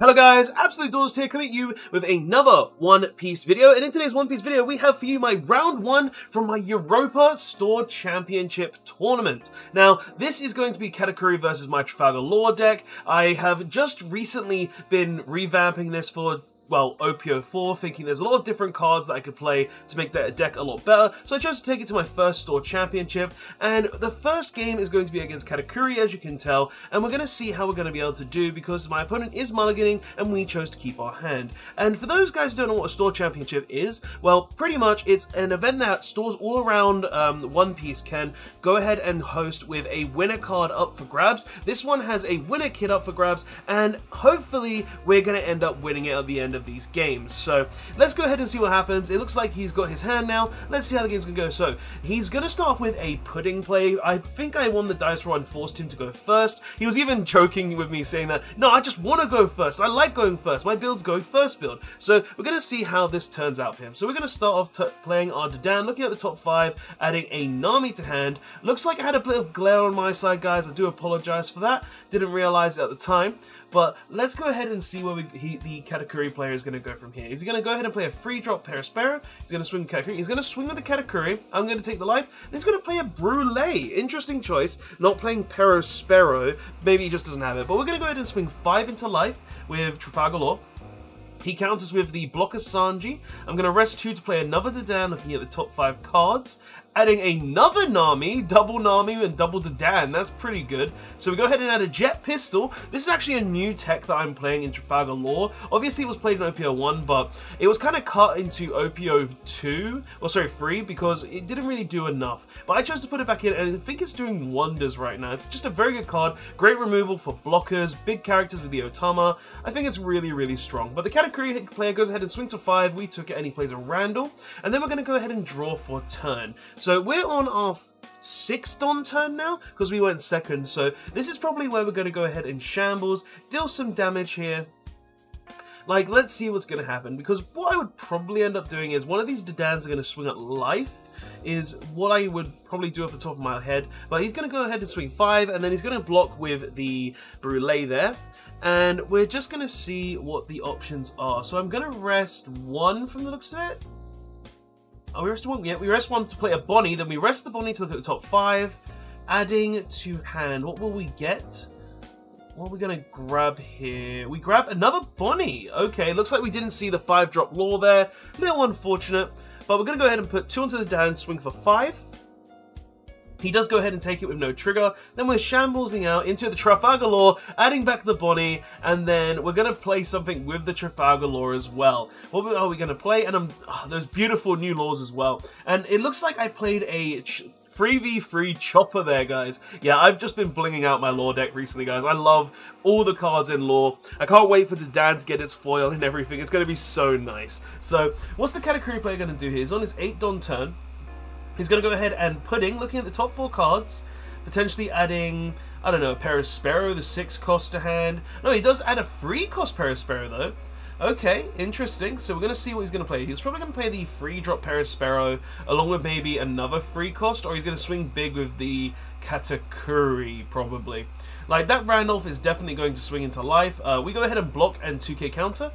Hello guys, Absolute Duelist here coming at you with another One Piece video, and in today's One Piece video we have for you my round one from my Europa Store Championship Tournament. Now, this is going to be Katakuri versus my Trafalgar Law deck. I have just recently been revamping this for well, OP04, thinking there's a lot of different cards that I could play to make that deck a lot better. So I chose to take it to my first store championship, and the first game is going to be against Katakuri, as you can tell, and we're going to see how we're going to be able to do because my opponent is mulliganing, and we chose to keep our hand. And for those guys who don't know what a store championship is, well, pretty much it's an event that stores all around um, One Piece can go ahead and host with a winner card up for grabs. This one has a winner kit up for grabs, and hopefully we're going to end up winning it at the end of of these games. So let's go ahead and see what happens. It looks like he's got his hand now. Let's see how the game's going to go. So he's going to start with a pudding play. I think I won the dice roll and forced him to go first. He was even joking with me saying that, no, I just want to go first. I like going first. My build's going first build. So we're going to see how this turns out for him. So we're going to start off playing our Dadan, looking at the top five, adding a Nami to hand. Looks like I had a bit of glare on my side, guys. I do apologize for that. Didn't realize it at the time. But let's go ahead and see where we, he, the Katakuri player is going to go from here. Is he going to go ahead and play a free drop pair of Perospero? He's going to swing Katakuri. He's going to swing with the Katakuri. I'm going to take the life. he's going to play a Brule. Interesting choice. Not playing Perospero. Maybe he just doesn't have it. But we're going to go ahead and swing 5 into life with Trafalgar Law. He counters with the blocker Sanji. I'm going to rest 2 to play another Dadan looking at the top 5 cards adding another Nami, double Nami and double Dadan. That's pretty good. So we go ahead and add a Jet Pistol. This is actually a new tech that I'm playing in Trafalgar Law. Obviously, it was played in OPO 1, but it was kind of cut into OPO 2, or sorry, 3, because it didn't really do enough. But I chose to put it back in, and I think it's doing wonders right now. It's just a very good card. Great removal for blockers, big characters with the Otama. I think it's really, really strong. But the Katakuri player goes ahead and swings for 5. We took it, and he plays a Randall. And then we're going to go ahead and draw for turn. So we're on our sixth on turn now because we went second. So this is probably where we're going to go ahead and shambles, deal some damage here. Like, let's see what's going to happen because what I would probably end up doing is one of these Dadans are going to swing at life is what I would probably do off the top of my head. But he's going to go ahead and swing five and then he's going to block with the Brule there. And we're just going to see what the options are. So I'm going to rest one from the looks of it. Oh, we rest one. Yeah, we rest one to play a Bonnie. Then we rest the Bonnie to look at the top five. Adding to hand. What will we get? What are we going to grab here? We grab another Bonnie. Okay, looks like we didn't see the five drop law there. Little unfortunate. But we're going to go ahead and put two onto the down swing for five. He does go ahead and take it with no trigger. Then we're shamblesing out into the Trafalgar Law, adding back the Bonnie, and then we're going to play something with the Trafalgar Law as well. What are we going to play? And um, oh, those beautiful new laws as well. And it looks like I played a 3v3 chopper there, guys. Yeah, I've just been blinging out my law deck recently, guys. I love all the cards in law. I can't wait for the dad to get its foil and everything. It's going to be so nice. So, what's the Katakuri player going to do here? He's on his 8 Don turn. He's going to go ahead and Pudding, looking at the top four cards, potentially adding, I don't know, a Perospero, the six cost to hand. No, he does add a free cost Perospero, though. Okay, interesting. So we're going to see what he's going to play. He's probably going to play the free drop Perospero along with maybe another free cost, or he's going to swing big with the Katakuri, probably. Like, that Randolph is definitely going to swing into life. Uh, we go ahead and block and 2k counter.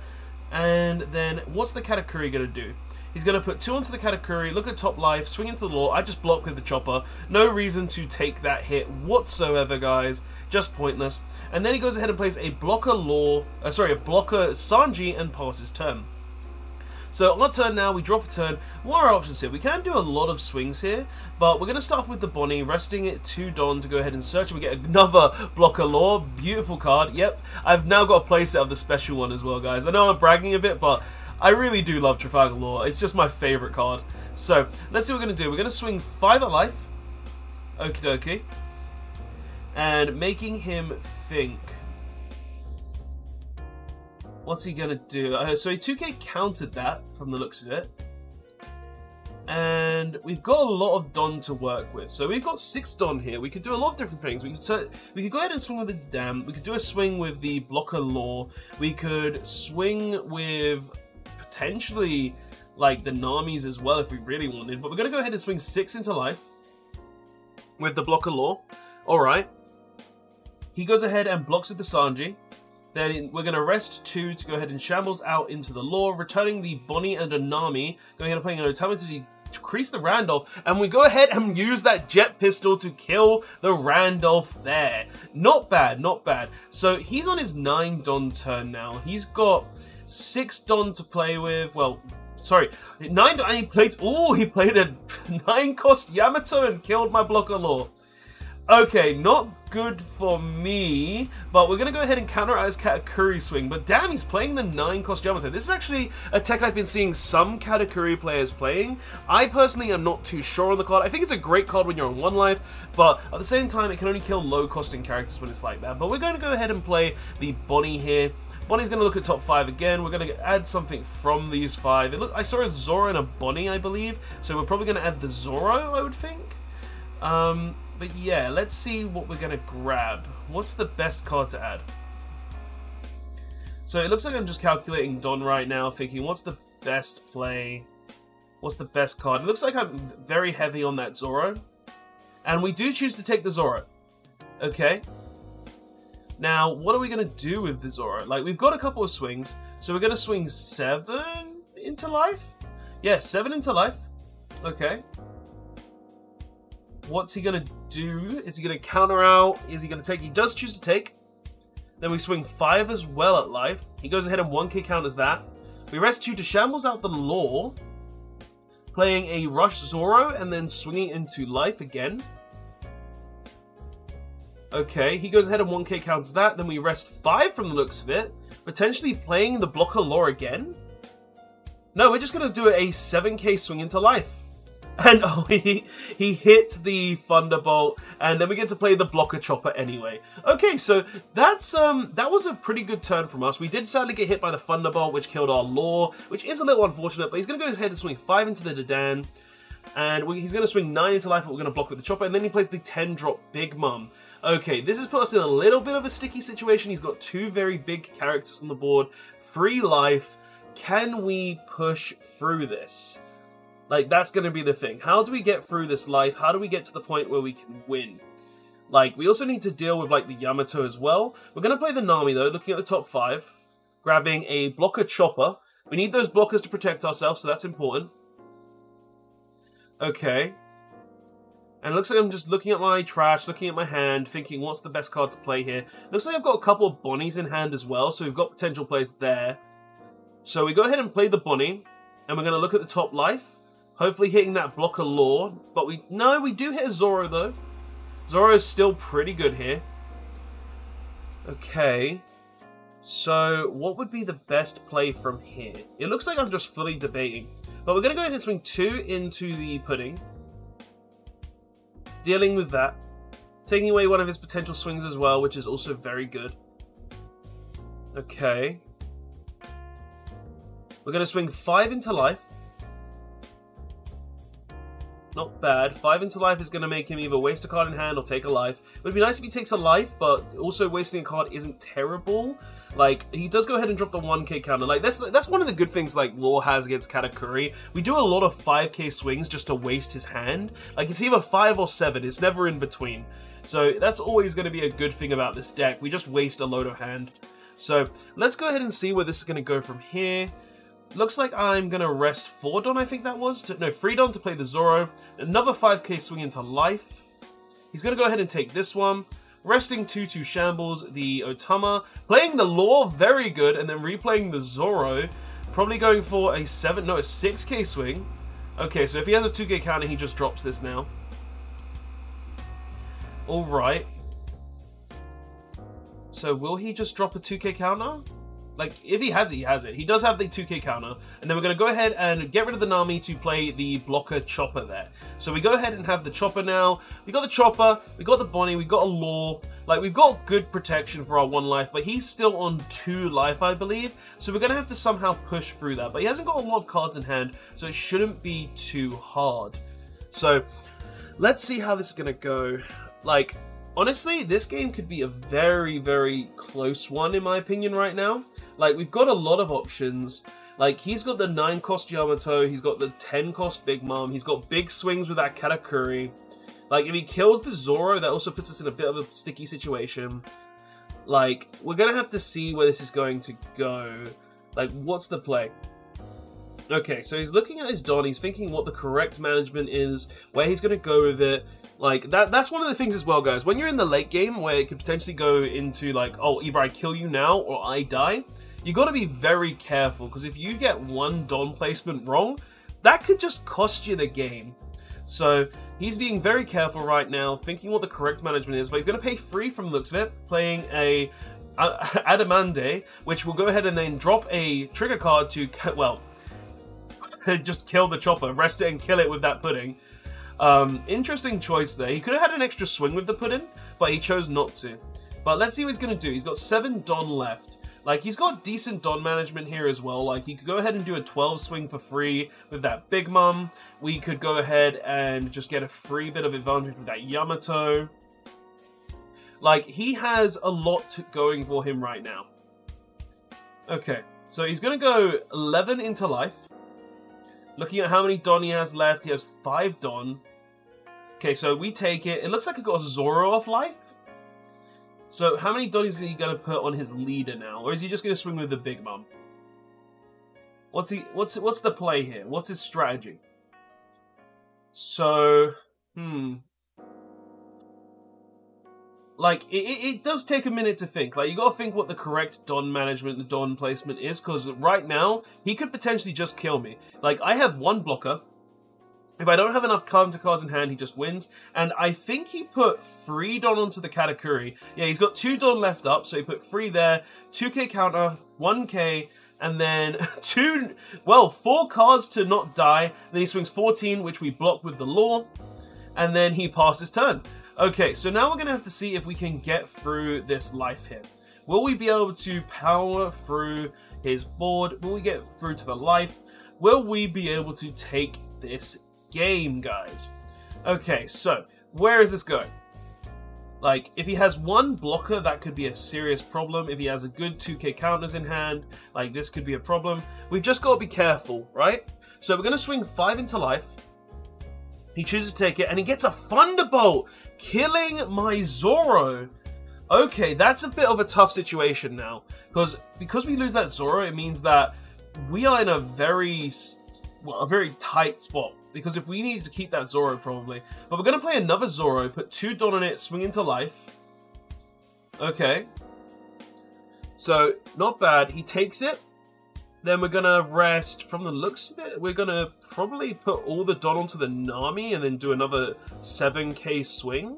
And then what's the Katakuri going to do? He's going to put two onto the Katakuri, look at top life, swing into the law. I just block with the chopper. No reason to take that hit whatsoever, guys. Just pointless. And then he goes ahead and plays a blocker law, uh, sorry, a blocker Sanji and passes turn. So our turn now, we draw for turn. What are our options here? We can do a lot of swings here, but we're going to start with the Bonnie, resting it to Don to go ahead and search. We get another Blocker Law. Beautiful card. Yep, I've now got a playset of the special one as well, guys. I know I'm bragging a bit, but I really do love Trafalgar Law. It's just my favourite card. So, let's see what we're going to do. We're going to swing 5 at life. Okie dokie. And making him think. What's he going to do? Uh, so he 2k countered that from the looks of it. And we've got a lot of Don to work with. So we've got six Don here. We could do a lot of different things. We could we could go ahead and swing with the Dam. We could do a swing with the Blocker Law. We could swing with potentially like the Namis as well if we really wanted. But we're going to go ahead and swing six into life with the blocker law. All right. He goes ahead and blocks with the Sanji. Then we're going to rest two to go ahead and shambles out into the law, returning the Bonnie and the Nami. going ahead and playing an Otama to decrease the Randolph, and we go ahead and use that jet pistol to kill the Randolph there. Not bad, not bad. So he's on his 9 Don turn now. He's got 6 Don to play with, well, sorry, 9 and he played, oh, he played a 9 cost Yamato and killed my blocker law. Okay, not good for me, but we're going to go ahead and counter as Katakuri swing. But damn, he's playing the 9 cost Yamato. This is actually a tech I've been seeing some Katakuri players playing. I personally am not too sure on the card. I think it's a great card when you're on 1 life, but at the same time, it can only kill low costing characters when it's like that. But we're going to go ahead and play the Bonnie here. Bonnie's going to look at top 5 again. We're going to add something from these 5. It look, I saw a Zoro and a Bonnie, I believe. So we're probably going to add the Zoro, I would think. Um, but yeah, let's see what we're going to grab. What's the best card to add? So it looks like I'm just calculating Don right now, thinking what's the best play? What's the best card? It looks like I'm very heavy on that Zoro. And we do choose to take the Zoro. Okay. Now, what are we going to do with the Zoro? Like, we've got a couple of swings. So we're going to swing 7 into life? Yeah, 7 into life. Okay. What's he going to do? Is he going to counter out? Is he going to take? He does choose to take. Then we swing 5 as well at life. He goes ahead and 1k counters that. We rest 2 to shambles out the law. Playing a rush Zoro and then swinging into life again. Okay, he goes ahead and 1k counts that. Then we rest 5 from the looks of it. Potentially playing the blocker law again. No, we're just going to do a 7k swing into life. And oh, he, he hit the Thunderbolt, and then we get to play the Blocker Chopper anyway. Okay, so that's um that was a pretty good turn from us. We did sadly get hit by the Thunderbolt, which killed our Law, which is a little unfortunate, but he's going to go ahead and swing 5 into the Dadan. And we, he's going to swing 9 into life, but we're going to block with the Chopper, and then he plays the 10 drop Big Mom. Okay, this has put us in a little bit of a sticky situation. He's got two very big characters on the board, free life. Can we push through this? Like, that's going to be the thing. How do we get through this life? How do we get to the point where we can win? Like, we also need to deal with, like, the Yamato as well. We're going to play the Nami, though, looking at the top five. Grabbing a blocker chopper. We need those blockers to protect ourselves, so that's important. Okay. And looks like I'm just looking at my trash, looking at my hand, thinking what's the best card to play here. Looks like I've got a couple of Bonnies in hand as well, so we've got potential plays there. So we go ahead and play the Bonnie, and we're going to look at the top life. Hopefully hitting that blocker law. But we no, we do hit a Zoro though. Zoro is still pretty good here. Okay. So, what would be the best play from here? It looks like I'm just fully debating. But we're going to go ahead and swing two into the pudding. Dealing with that. Taking away one of his potential swings as well, which is also very good. Okay. We're going to swing five into life. Not bad. Five into life is going to make him either waste a card in hand or take a life. It would be nice if he takes a life, but also wasting a card isn't terrible. Like, he does go ahead and drop the 1k counter. Like, that's that's one of the good things, like, Law has against Katakuri. We do a lot of 5k swings just to waste his hand. Like, it's either 5 or 7. It's never in between. So, that's always going to be a good thing about this deck. We just waste a load of hand. So, let's go ahead and see where this is going to go from here. Looks like I'm to rest 4 Don, I think that was. To, no, 3 Don to play the Zoro. Another 5k swing into life. He's to go ahead and take this one. Resting 2 to Shambles, the Otama. Playing the Law, very good. And then replaying the Zoro. Probably going for a 7, no, a 6k swing. Okay, so if he has a 2k counter, he just drops this now. Alright. So will he just drop a 2k counter? Like, if he has it, he has it. He does have the 2k counter. And then we're going to go ahead and get rid of the Nami to play the blocker Chopper there. So we go ahead and have the Chopper now. We got the Chopper, we got the Bonnie, we got a Law. Like, we've got good protection for our one life, but he's still on two life, I believe. So we're going to have to somehow push through that. But he hasn't got a lot of cards in hand, so it shouldn't be too hard. So, let's see how this is going to go. Like, honestly, this game could be a very, very close one, in my opinion, right now. Like, we've got a lot of options. Like, he's got the 9 cost Yamato, he's got the 10 cost Big Mom, he's got big swings with that Katakuri. Like, if he kills the Zoro, that also puts us in a bit of a sticky situation. Like, we're to have to see where this is going to go. Like, what's the play? Okay, so he's looking at his Don, he's thinking what the correct management is, where he's going to go with it. Like, that that's one of the things as well, guys. When you're in the late game, where it could potentially go into, like, oh, either I kill you now or I die, you got to be very careful, because if you get one Don placement wrong, that could just cost you the game. So, he's being very careful right now, thinking what the correct management is, but he's going to pay free from looks of it, playing a Amande, which will go ahead and then drop a trigger card to, well, just kill the chopper, rest it and kill it with that pudding. Um, interesting choice there. He could have had an extra swing with the pudding, but he chose not to. But let's see what he's going to do. He's got 7 Don left. Like, he's got decent Don management here as well. Like, he could go ahead and do a 12 swing for free with that Big Mom. We could go ahead and just get a free bit of advantage with that Yamato. Like, he has a lot going for him right now. Okay, so he's going to go 11 into life. Looking at how many Don he has left, he has 5 Don. Okay, so we take it. It looks like he got Zoro off life. So how many Don is he going to put on his leader now? Or is he just going to swing with the Big Mom? What's he? What's what's the play here? What's his strategy? So, hmm like it, it does take a minute to think like you gotta think what the correct don management the don placement is because right now he could potentially just kill me like i have one blocker if I don't have enough counter cards in hand, he just wins. And I think he put three Don onto the Katakuri. Yeah, he's got two Don left up, so he put three there. 2k counter, 1k, and then two, well, four cards to not die. Then he swings 14, which we block with the law. And then he passes turn. Okay, so now we're going to have to see if we can get through this life here. Will we be able to power through his board? Will we get through to the life? Will we be able to take this game, guys? Okay, so where is this going? Like, if he has one blocker, that could be a serious problem. If he has a good 2k counters in hand, like, this could be a problem. We've just got to be careful, right? So we're going to swing 5 into life. He chooses to take it, and he gets a Thunderbolt, killing my Zoro. Okay, that's a bit of a tough situation now. Because because we lose that Zoro, it means that we are in a very, well, a very tight spot. Because if we need to keep that Zoro, probably. But we're going to play another Zoro, put two Don on it, swing into life. Okay. So, not bad. He takes it. Then we're gonna rest, from the looks of it, we're gonna probably put all the Don onto the Nami and then do another 7k swing.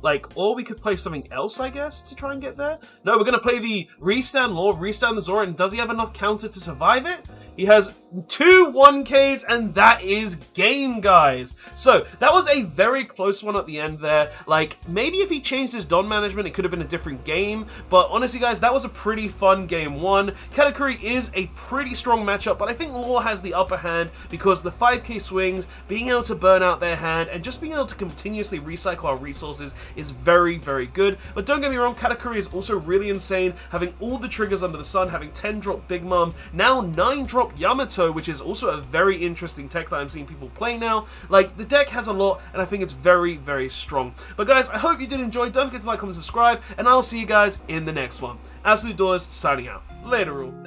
Like, or we could play something else, I guess, to try and get there. No, we're gonna play the Restand Law, Restand the Zoro, and does he have enough counter to survive it? He has two 1Ks, and that is game, guys. So, that was a very close one at the end there. Like, maybe if he changed his Don management, it could have been a different game. But honestly, guys, that was a pretty fun game one. Katakuri is a pretty strong matchup, but I think Law has the upper hand because the 5k swings, being able to burn out their hand, and just being able to continuously recycle our resources is very, very good. But don't get me wrong, Katakuri is also really insane, having all the triggers under the sun, having 10 drop Big Mom, now 9 drop Yamato, which is also a very interesting tech that I'm seeing people play now. Like, the deck has a lot, and I think it's very, very strong. But guys, I hope you did enjoy. Don't forget to like, comment, subscribe, and I'll see you guys in the next one. Absolute Duelist signing out. Later, all.